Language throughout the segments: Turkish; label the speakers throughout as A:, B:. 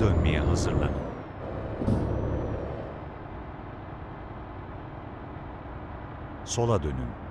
A: Dönmeye hazırlanın. Sola dönün.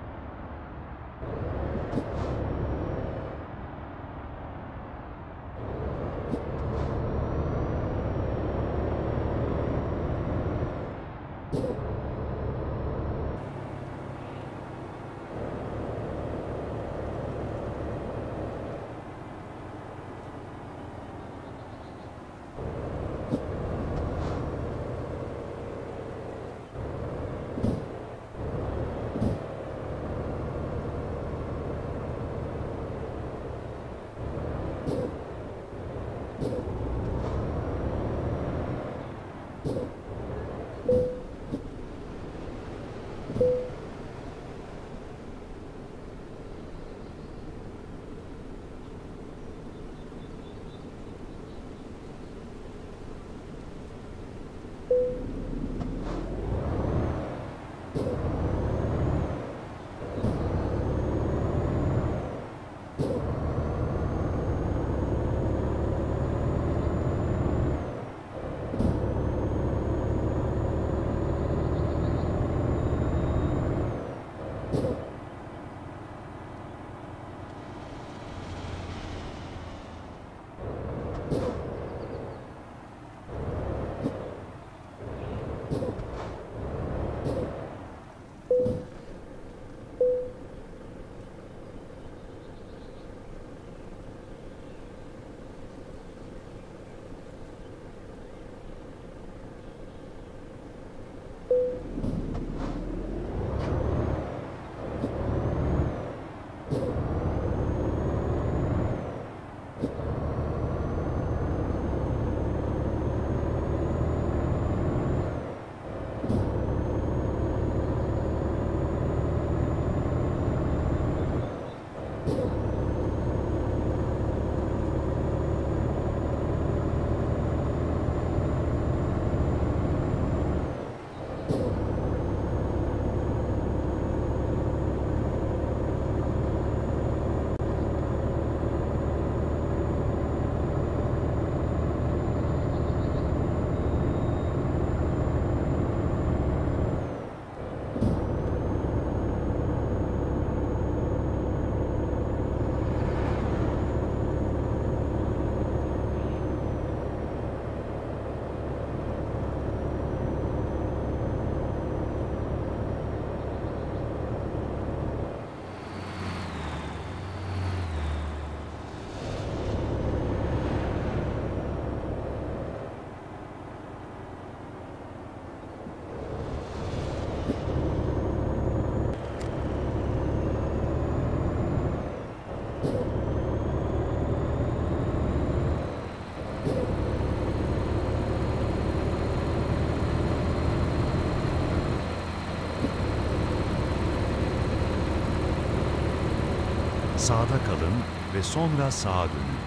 A: Sağda kalın ve sonra sağa dönün.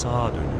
A: Sağa dönün.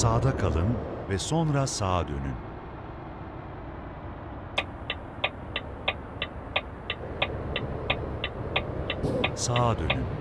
A: Sağda kalın ve sonra sağa dönün. Sağa dönün.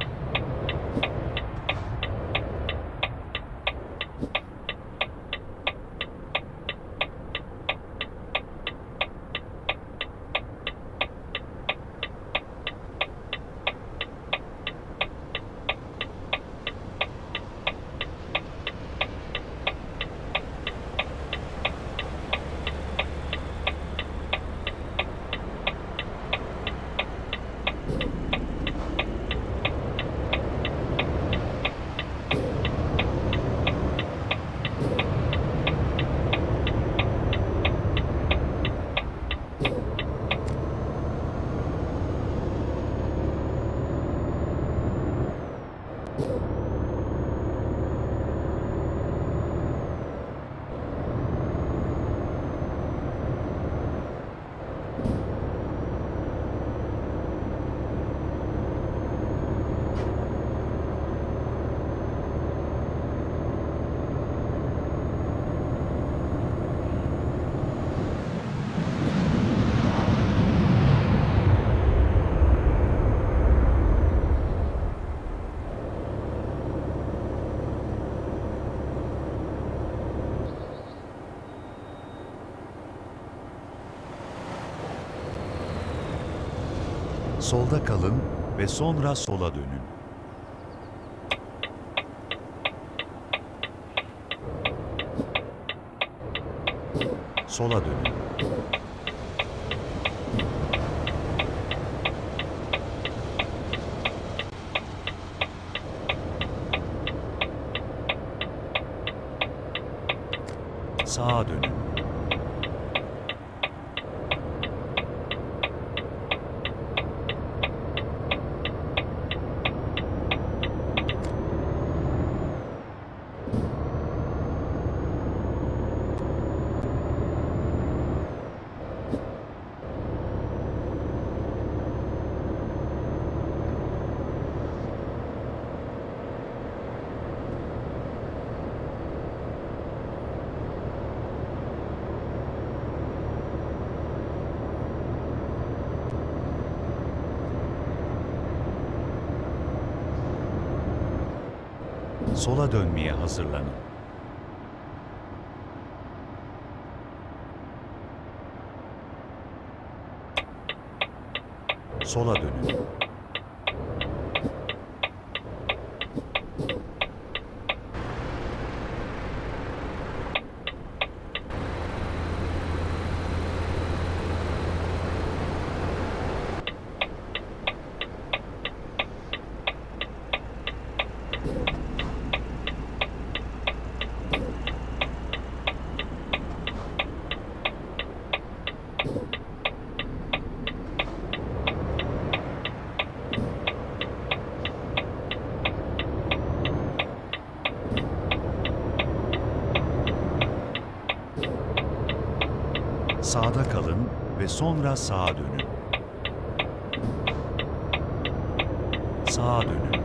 A: Solda kalın ve sonra sola dönün. Sola dönün. Sağa dönün. Sola dönmeye hazırlanın. Sola dönün. Sağda kalın ve sonra sağa dönün. Sağa dönün.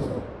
A: you.